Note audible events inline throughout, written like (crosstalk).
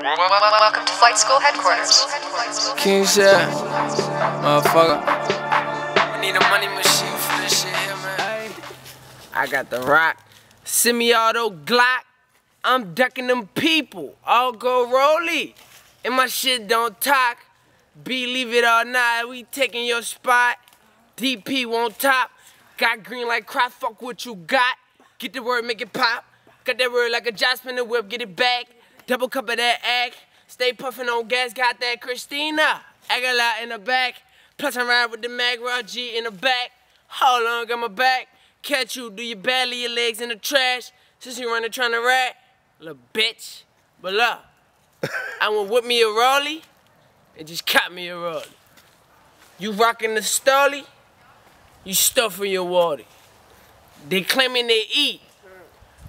Welcome to flight school headquarters. King shit, motherfucker. I need a money machine for this shit here, man. I got the rock, semi-auto Glock. I'm ducking them people. I'll go rolly, and my shit don't talk. Believe it or not, we taking your spot. DP won't top. Got green like crap, fuck what you got. Get the word, make it pop. Got that word like a Jocelyn the whip, get it back. Double cup of that egg. Stay puffing on gas, got that Christina. Aguilar in the back. Plus I ride with the Magra G in the back. Hold on, got my back. Catch you, do your belly, your legs in the trash. Since you running trying to rat, little bitch. But look, (laughs) I went whip me a rollie and just caught me a rollie. You rocking the stolly, you stuffing your water. They claiming they eat,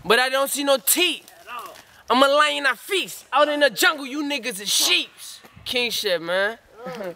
but I don't see no teeth. I'm a lion, I feast. Out in the jungle, you niggas is sheeps. King shit, man. (laughs)